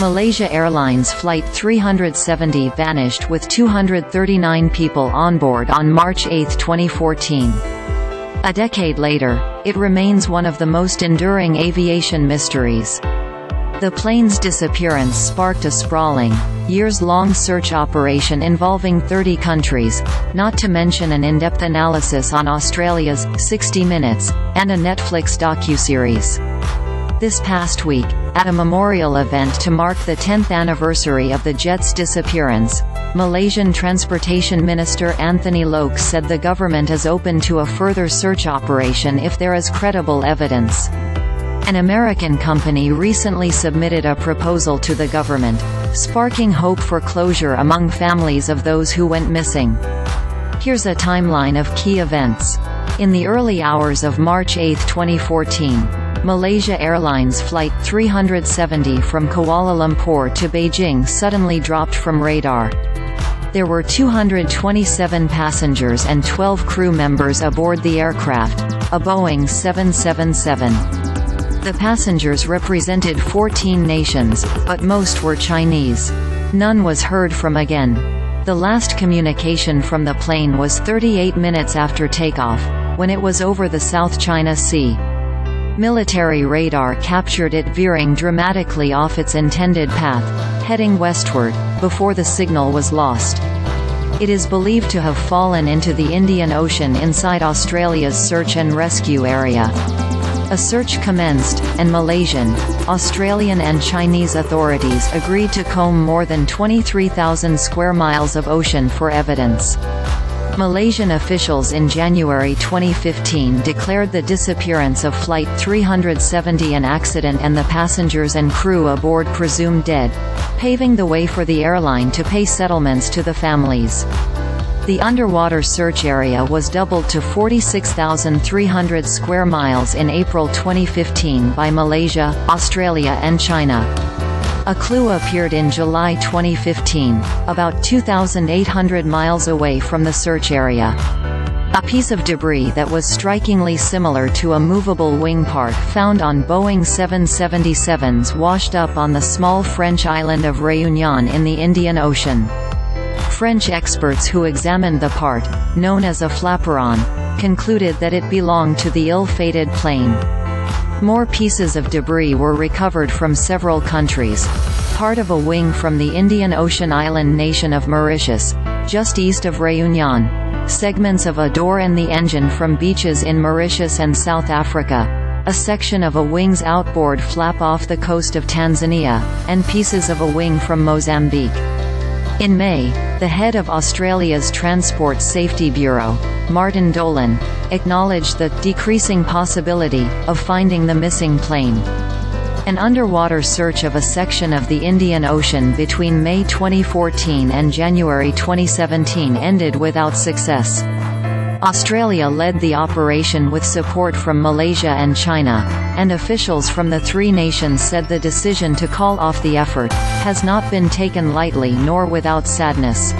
Malaysia Airlines Flight 370 vanished with 239 people on board on March 8, 2014. A decade later, it remains one of the most enduring aviation mysteries. The plane's disappearance sparked a sprawling, years-long search operation involving 30 countries, not to mention an in-depth analysis on Australia's 60 Minutes, and a Netflix docuseries. This past week, at a memorial event to mark the 10th anniversary of the jet's disappearance, Malaysian Transportation Minister Anthony Loke said the government is open to a further search operation if there is credible evidence. An American company recently submitted a proposal to the government, sparking hope for closure among families of those who went missing. Here's a timeline of key events. In the early hours of March 8, 2014, Malaysia Airlines Flight 370 from Kuala Lumpur to Beijing suddenly dropped from radar. There were 227 passengers and 12 crew members aboard the aircraft, a Boeing 777. The passengers represented 14 nations, but most were Chinese. None was heard from again. The last communication from the plane was 38 minutes after takeoff, when it was over the South China Sea. Military radar captured it veering dramatically off its intended path, heading westward, before the signal was lost. It is believed to have fallen into the Indian Ocean inside Australia's search and rescue area. A search commenced, and Malaysian, Australian and Chinese authorities agreed to comb more than 23,000 square miles of ocean for evidence. Malaysian officials in January 2015 declared the disappearance of Flight 370 an accident and the passengers and crew aboard presumed dead, paving the way for the airline to pay settlements to the families. The underwater search area was doubled to 46,300 square miles in April 2015 by Malaysia, Australia and China. A clue appeared in July 2015, about 2,800 miles away from the search area. A piece of debris that was strikingly similar to a movable wing part found on Boeing 777s washed up on the small French island of Réunion in the Indian Ocean. French experts who examined the part, known as a flaperon, concluded that it belonged to the ill-fated plane. More pieces of debris were recovered from several countries. Part of a wing from the Indian Ocean island nation of Mauritius, just east of Réunion. Segments of a door and the engine from beaches in Mauritius and South Africa. A section of a wing's outboard flap off the coast of Tanzania, and pieces of a wing from Mozambique. In May, the head of Australia's Transport Safety Bureau, Martin Dolan, acknowledged the decreasing possibility of finding the missing plane. An underwater search of a section of the Indian Ocean between May 2014 and January 2017 ended without success. Australia led the operation with support from Malaysia and China, and officials from the three nations said the decision to call off the effort has not been taken lightly nor without sadness.